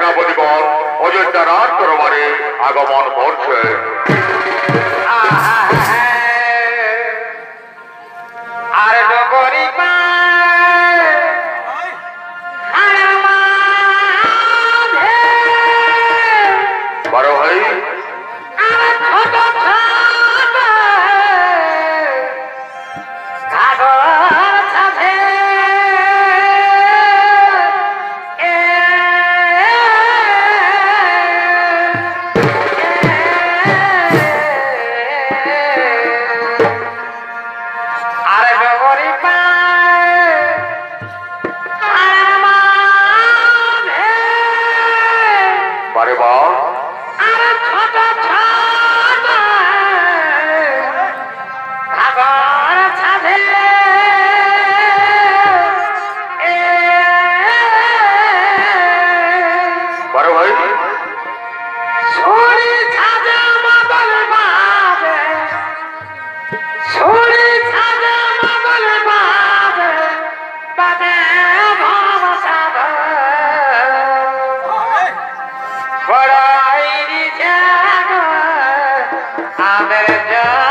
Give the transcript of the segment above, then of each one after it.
সেনাপতিগণ অযোধ্যা রাজ দরবারে আগমন করছে। আমের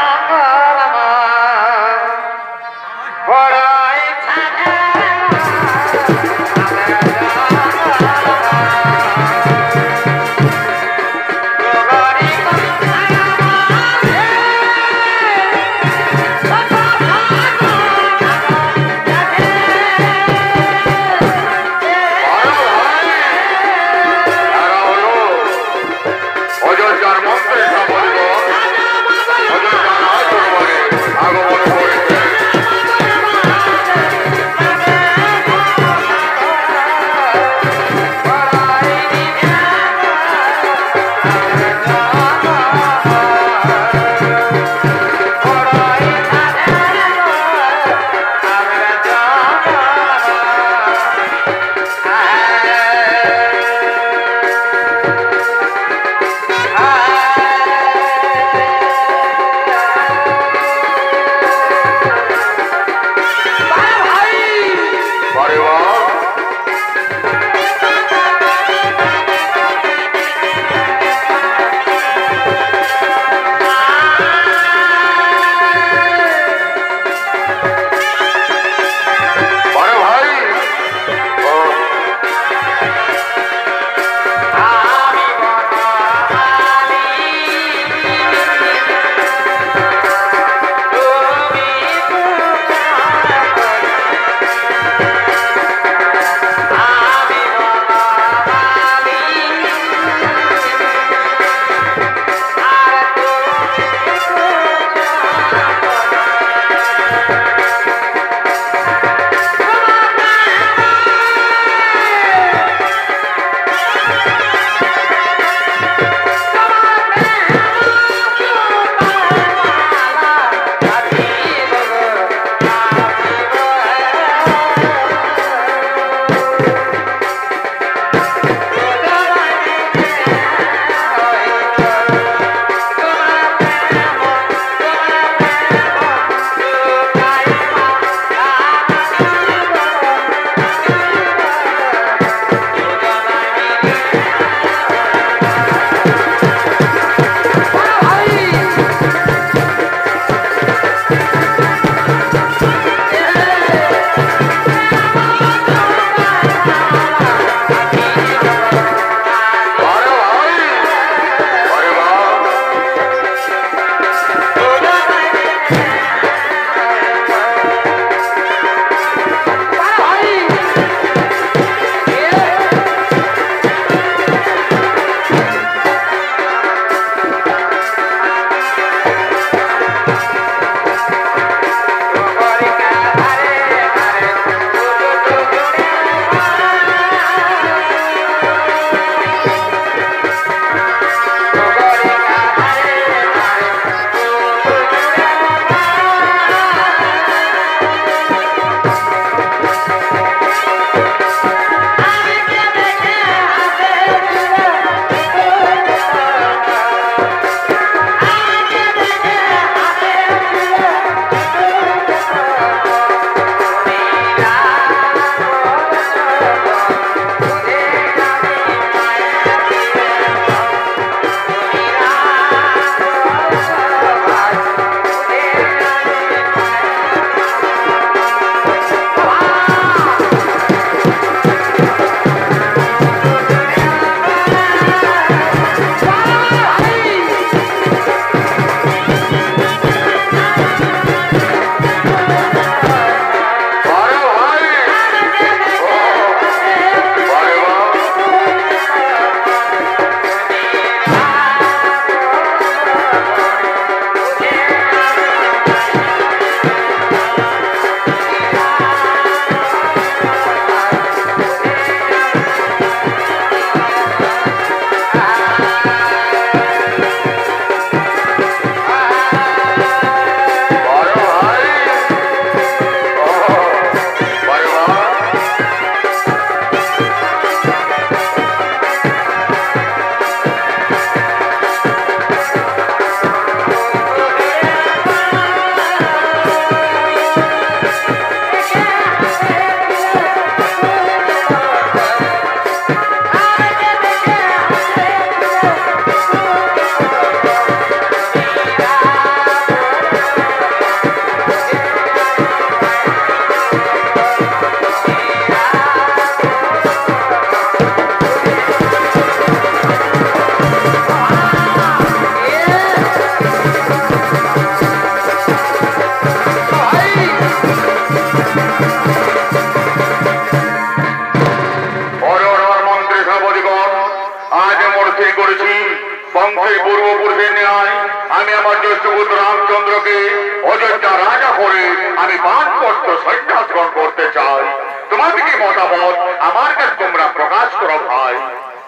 আমার জ্যেষ্ঠ পুত্র রামচন্দ্রকে অযোধ্যা রাজা করে আমি বানপত্র সন্ন্যাসগ্রহণ করতে চাই। তোমাদের কি মতামত? আমার কাছে তোমরা প্রকাশ করো ভাই।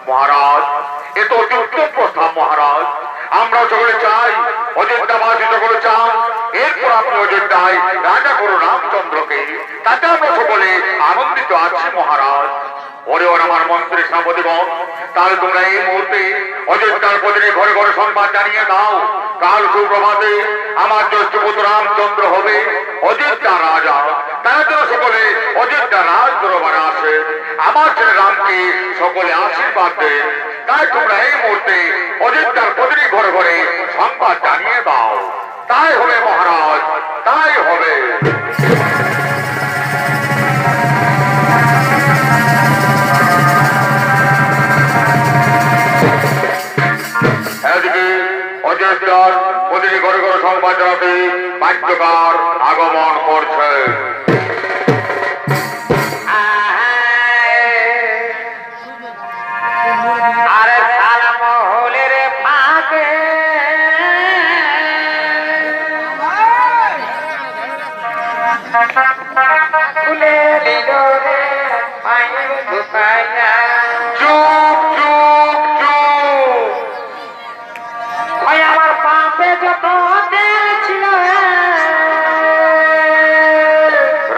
মহারাজ, এ তো অতি উত্তম প্রস্তাব মহারাজ। আমরা সকলে চাই, অযোধ্যাবাসী সকলে চান। এরপর আপনি অযোধ্যায় রাজা করো রামচন্দ্রকে। তাতে আমরা সকলে আনন্দিত আছি মহারাজ। ওরে ওর আমার মন্ত্রী সাংবাদিকগণ তাহলে তোমরা এই মুহূর্তে অযোধ্যার প্রতিটি ঘরে ঘরে সংবাদ জানিয়ে দাও। কাল সুপ্রভাতে আমার জ্যেষ্ঠ পুত্র রামচন্দ্র হবে, অযোধ্যা রাজা। তারা যেন সকলে অযোধ্যা রাজ দরবারে আসে। আমার ছেলে রামকে সকলে আশীর্বাদ দেন তাই তোমরা এই মুহূর্তে অযোধ্যার প্রতিটি ঘরে ঘরে সংবাদ জানিয়ে দাও। তাই হবে মহারাজ, তাই হবে। অযোধ্যার প্রতিটি ঘরে ঘরে সংবাদ জানাতে বাধ্যকার আগমন করছে।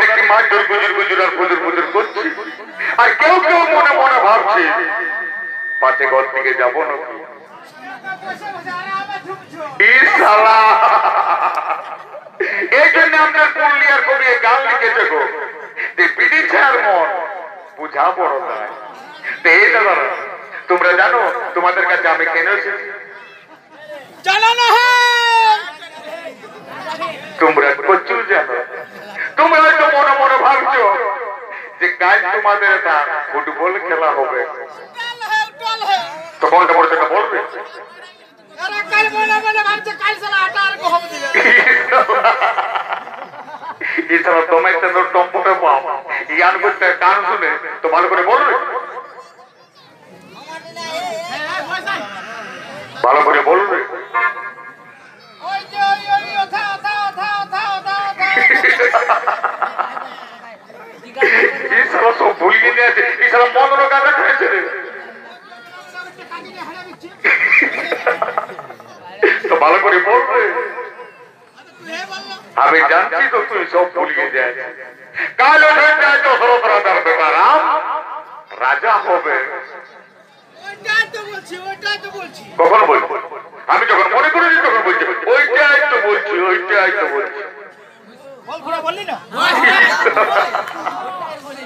দেখি মাছ গুজুর গুজুর আর ফুজুর ফুজুর করছি। আর কেউ কেউ মনে মনে ভাবছে পাশে ঘর থেকে যাব নাকি? এই জন্য আপনার পুরুলিয়ার কবি গান লিখেছে গো। যে পিড়িছে আর মন। বুঝা বড় এই দাদারা তোমরা জানো তোমাদের কাছে আমি কেন এসেছি? জানানো হ্যাঁ! তোমরা প্রচুর জানো। তোমরা হয়তো মনে মনে ভাবছ যে কাল তোমাদের একটা ফুটবল খেলা হবে উঠাল হে উঠাল তো কোনটা পড়ে সেটা বলবে মনে মনে এছাড়া তোমার তো টম্পটে বাপ ইয়ান করতে গান শুনে তো ভালো করে বলবে হ্যাঁ ভালো করে বলবে ওঠা এছাড়া সব ভুলিয়ে নিয়েছে এছাড়া মনের গাঁদা খেয়েছে তো ভালো করে বলবে। আমি জানছি তো তুই সব ভুলিয়ে যায় কাল ওঠে দশরথ রাজার বেটা রাজা হবে। কখন বলব? আমি যখন মনে করেছি তখন বলছি। ওইটাই তো বলছি ওইটাই তো বলছি। বল ঘোরা বললি না?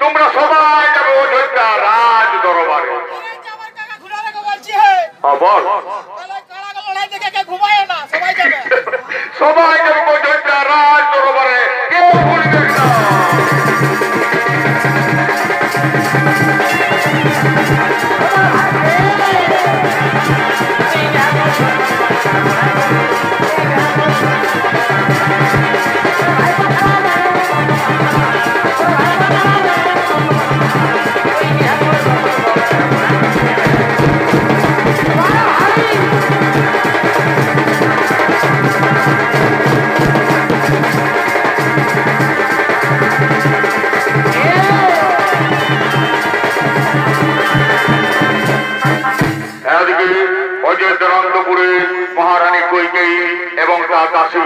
তোমরা সবাই যাবে অযোধ্যা রাজ দরবারে। এই যে আমার কাকা ঘুরে রেখে বলছি হে আবার তাহলে কাড়া লড়াই দেখে কে ঘুমায় না সবাই যাবে অযোধ্যা রাজ দরবারে। কেউ ভুলবে না এদিকে আকাশে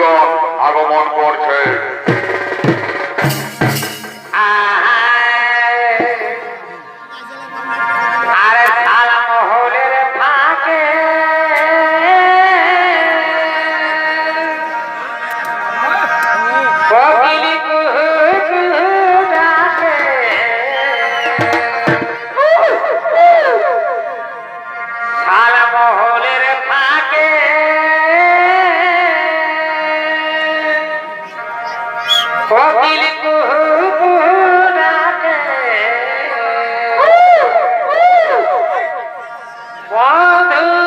Oh.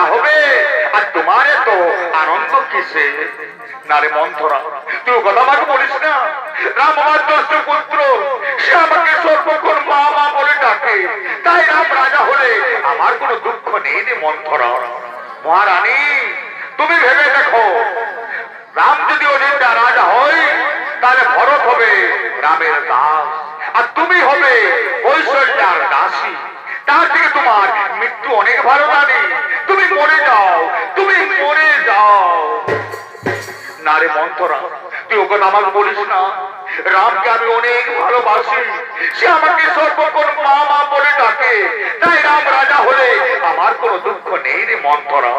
রাজা হবে। আর তোমার এত আনন্দ কিসে? না রে মন্থরা, তুই কথা আমাকে বলিস না? রাম আমার দোষ্ট পুত্র, সে আমাকে সর্বক্ষণ মা মা বলে ডাকে। তাই রাম রাজা হলে আমার কোনো দুঃখ নেই রে মন্থরা। মহারানী, তুমি ভেবে দেখো, রাম যদি অযোধ্যা রাজা হয়, তাহলে ভরত হবে রামের দাস, আর তুমি হবে ঐশ্বর্যার দাসী। তার থেকে তোমার মৃত্যু অনেক ভালো জানি। তুমি মরে যাও, তুমি মরে যাও। না রে মন্থরা তুই ওকে আমাকে বলিস না। রামকে আমি অনেক ভালোবাসি। সে আমাকে সর্বক্ষণ মা মা বলে ডাকে। তাই রাম রাজা হলে আমার কোনো দুঃখ নেই রে মন্থরা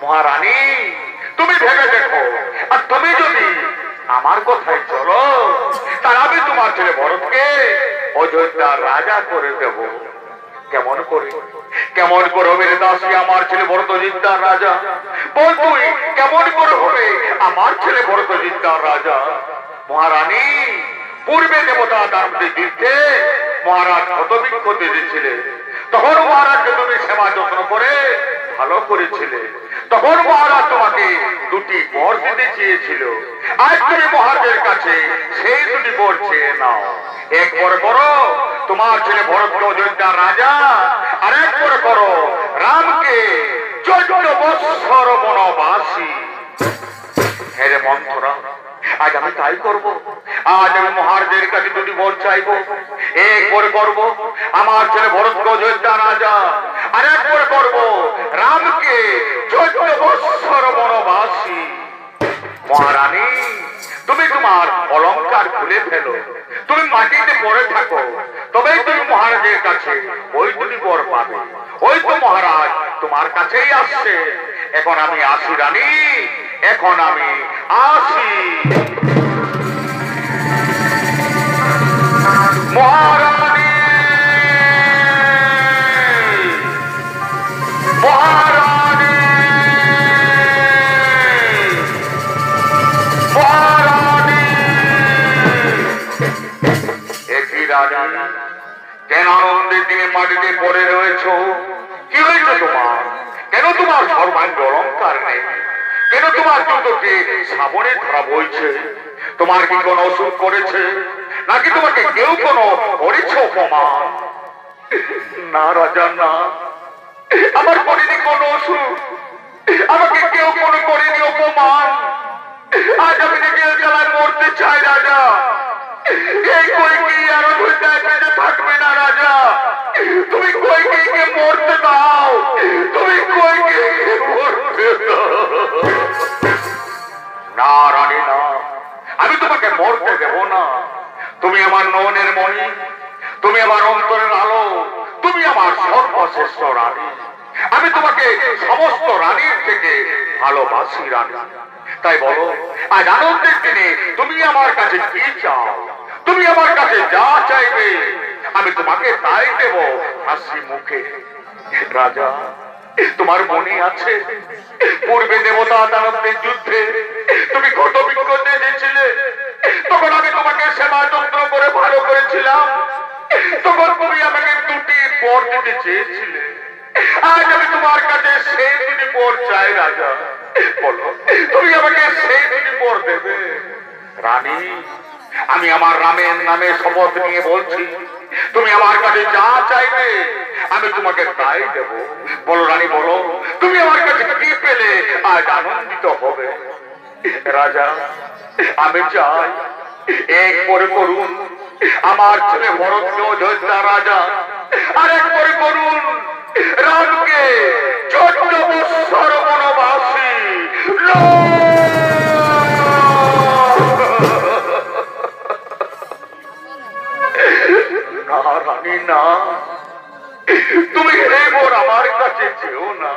মহারানী, তুমি ভেবে দেখো, আর তুমি যদি আমার কথায় চলো তার আমি তোমার ছেলে ভরতকে অযোধ্যা রাজা করে দেব। কেমন করে? কেমন করে হবে দাসী? আমার ছেলে ভরত জিদ্দার রাজা। বল তুই, কেমন করে হবে? আমার ছেলে ভরতজিদ্দার রাজা। মহারানী, পূর্বে দেবতা দানবদের যুদ্ধে মহারাজ ক্ষতবিক্ষত দিয়েছিলেন তখন মহারাজ তুমি সেবা যত্ন করে ভালো করেছিলে। তখন মহারাজ তোমাকে দুটি বর দিতে চেয়েছিল। আজ তুমি মহারাজের কাছে সেই দুটি বর চেয়ে নাও। এক বর করো তোমার ছেলে ভরত অযোধ্যার রাজা, আর এক বর করো রামকে চোদ্দ বৎসর বনবাসী। হ্যাঁ রে মন্থরা, আজ আমি তাই করব। আজ আমি মহারাজের কাছে দুটি বর চাইব। এক করে করব আমার ছেলে ভরত অযোধ্যা রাজা, আর এক করে করব রামকে চোদ্দ বৎসর বনবাসী মহারানী, তুমি তোমার অলংকার খুলে ফেলো। তুমি মাটিতে পড়ে থাকো। তবেই তুমি মহারাজের কাছে ওই দুটি বর পাবে। ওই তো মহারাজ তোমার কাছেই আসছে। এখন আমি আসি রানী, এখন আমি আসি। মহারানী! দিনে মাটিতে পড়ে রয়েছ? কি হয়েছে তোমার? কেন তোমার সর্বাঙ্গ অলঙ্কার নেই? কেন তোমার জুতোতে সাবনের ধারা বইছে তোমার কি কোনো অসুখ করেছে? নাকি তোমাকে কেউ কোনো করেছে অপমান? না, রাজা, না। আমার করিনি কোনো অসুখ। আমাকে কেউ কোনো করেনি অপমান। আজ আমি নিজের জ্বালায় মরতে চাই, রাজা। তুমি আমি তোমাকে মরতে দেব না। তুমি আমার নয়নের মণি, তুমি আমার অন্তরের আলো, তুমি আমার সর্বশ্রেষ্ঠ রানী। আমি তোমাকে সমস্ত রানীর থেকে ভালোবাসি, রানী। তাই বলো, আজ আনন্দের দিনে তুমি আমার কাছে কি চাও? তুমি আমার কাছে যা চাইবে, আমি তোমাকে তাই দেব হাসি মুখে। রাজা, তোমার মনে আছে? পূর্বে দেবতা দানবদের যুদ্ধে তুমি কত বিক্ষত এসেছিলে তখন আমি তোমাকে সেবা যত্ন করে ভালো করেছিলাম। তখন তুমি আমাকে দুটি বর দিতে চেয়েছিলে। আজ আমি তোমার কাছে সেই দুটি বর চাই, রাজা। বলো, তুমি আমাকে রানী, আমি আমার রামের নামে শপথ নিয়ে বলছি, তুমি আমার কাছে যা চাইবে, আমি তোমাকে তাই দেব। বলো রানী, বলো, তুমি আমার কাছে কি পেলে, আজ আনন্দিত হবে। রাজা, আমি চাই, এক করে করুন, আমার ছেলে অযোধ্যা রাজা, আর এক করে করুন রামকে। চোদ্দ বনবাসী না তুমি হে বর আমার কাছে চেও না।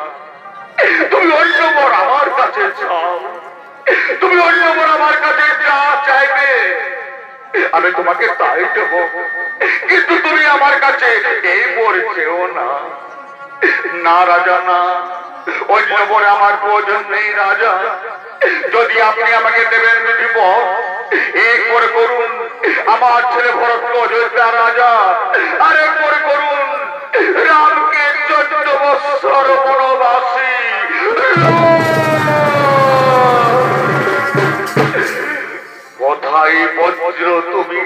তুমি অন্য বর আমার কাছে চাও তুমি অন্য বর আমার কাছে যা চাইবে আমি তোমাকে তাই দেবো কিন্তু তুমি আমার কাছে এই বলছেও না। না রাজা, না ওই বলে আমার প্রয়োজন নেই, রাজা। যদি আপনি আমাকে দেবেন দিব এক করে করুন। আমার ছেলে ভরত অযোধ্যা রাজা। আরেক করে করুন। রামকে চোদ্দ বৎসর বনবাসী। কোথায় বজ্র তুমি।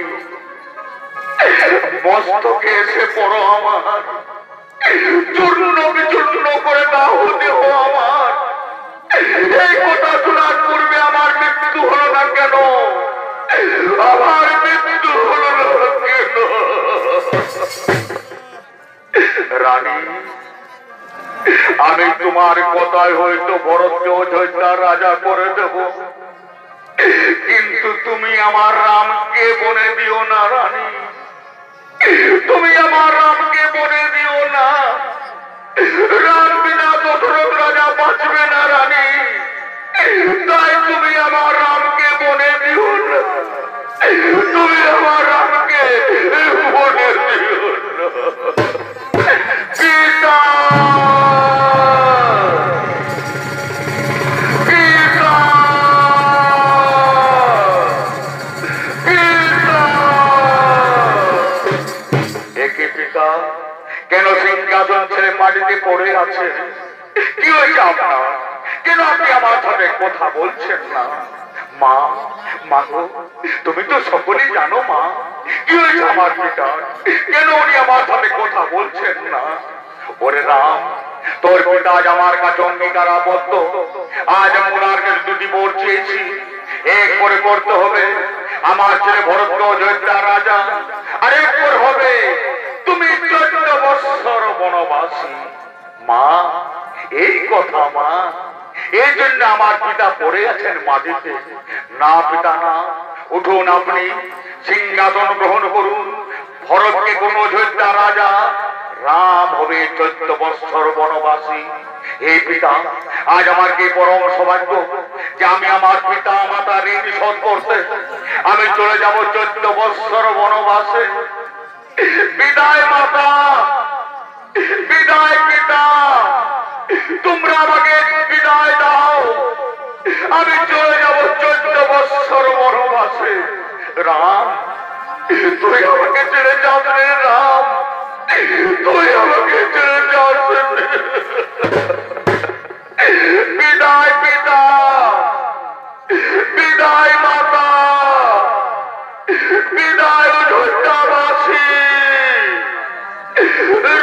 মস্তকে এসে পড়ো আমার। আমি তোমার কথায় হয়তো ভরতকে রাজা করে দেব। কিন্তু তুমি আমার রামকে বনে দিও না, রানী। তুমি আমার রামকে বনে দিও না রাম বিনা দশরথ রাজা বাঁচবে না রানী তাই তুমি আমার রামকে বনে দিও না তুমি আমার রামকে বনে দিও না পিতা পিতা পড়ে আছে কি হয়েছে আপনার? কেন আপনি আমার সাথে কথা বলছেন না? মা মা তুমি তো সকলেই জানো মা, কি হয়েছে আমার পিতা? কেন উনি আমার সাথে কথা বলছেন না? ওরে রাম, তোর পিতা আজ আমার কাছে অঙ্গীকার আবদ্ধ। আজ আমি ওনার কাছে দুটি বোর চেয়েছি। এক করে করতে হবে। আমার ছেলে ভরত অযোধ্যা রাজা। আরেক করে হবে। তুমি চোদ্দ বৎসর বনবাসী। মা, এই কথা মা। এই জন্য আমার পিতা পড়ে আছেন মাটিতে। না পিতা না, উঠুন আপনি, সিংহাসন গ্রহণ করুন। ভরতকে কোন অযোধ্যা রাজা, রাম হবে চোদ্দ বৎসর বনবাসী। এই পিতা, আজ আমার কি পরম সৌভাগ্য যে আমি আমার পিতা মাতা ঋণ শোধ করতে, আমি চলে যাব চোদ্দ বৎসর বনবাসে? বিদায় মাতা। বিদায় পিতা। তোমরা আমাকে বিদায় দাও। আমি চলে যাব চোদ্দ বৎসর বনবাসে। রাম, তুই আমাকে ছেড়ে যাস রাম। তুই আমাকে ছেড়ে যাস। বিদায় পিতা।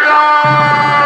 রাম